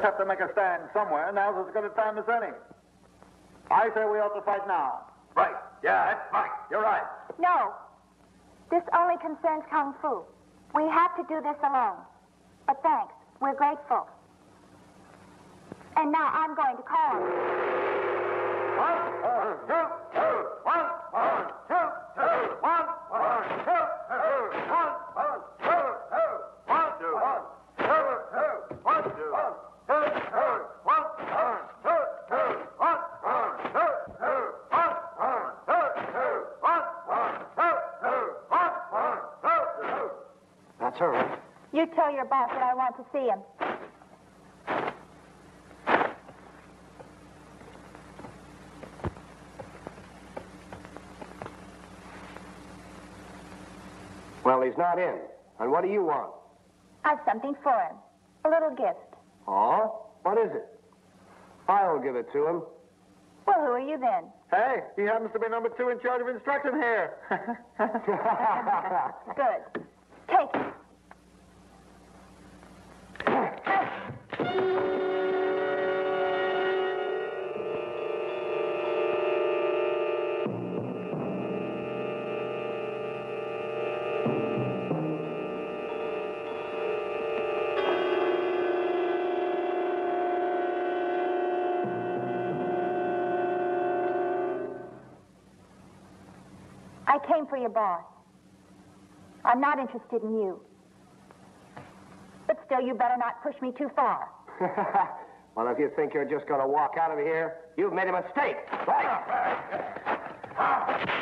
Have to make a stand somewhere. Now's as good a time as any. I say we ought to fight now. Right. Yeah, that's right. You're right. No. This only concerns Kung Fu. We have to do this alone. But thanks. We're grateful. And now I'm going to call. One, two, two, one, one, two, two, one, one, two, two, one, one, two, two, one, two, one, two, two, one, two, one, two, two, one, one, two, two, one, one, two, two, one, one, two, two, one, one, two, two, one, one, two, two. That's. You tell your boss that I want to see him. Well, he's not in. And what do you want? I've something for him. A little gift. Oh? What is it? I'll give it to him. Well, who are you then? Hey, he happens to be number two in charge of instruction here. Good. Take it. I came for your boss. I'm not interested in you. But still, you better not push me too far. well, if you think you're just going to walk out of here, you've made a mistake. Hold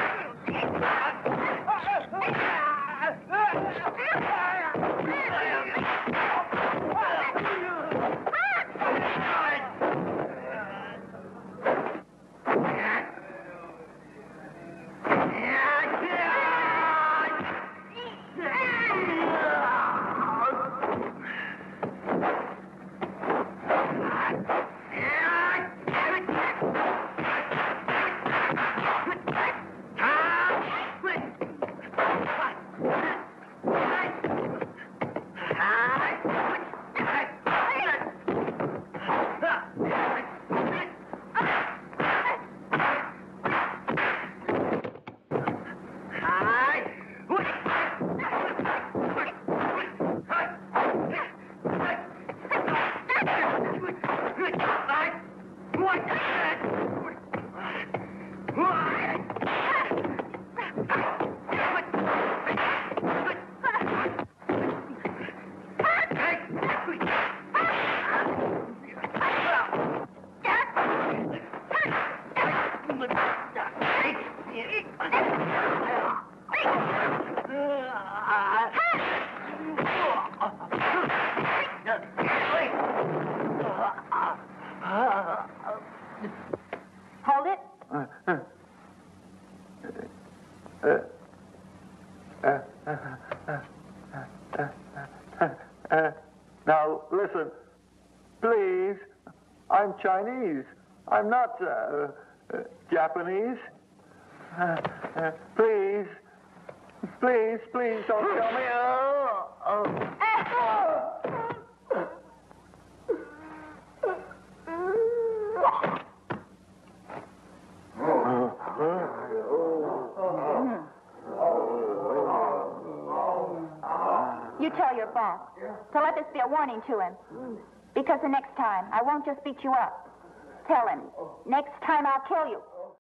now, listen, please. I'm Chinese. I'm not uh, uh, Japanese. Uh, please, please, please don't kill me. Oh, oh. You tell your boss to let this be a warning to him. Because the next time, I won't just beat you up. Tell him, oh. next time I'll kill you.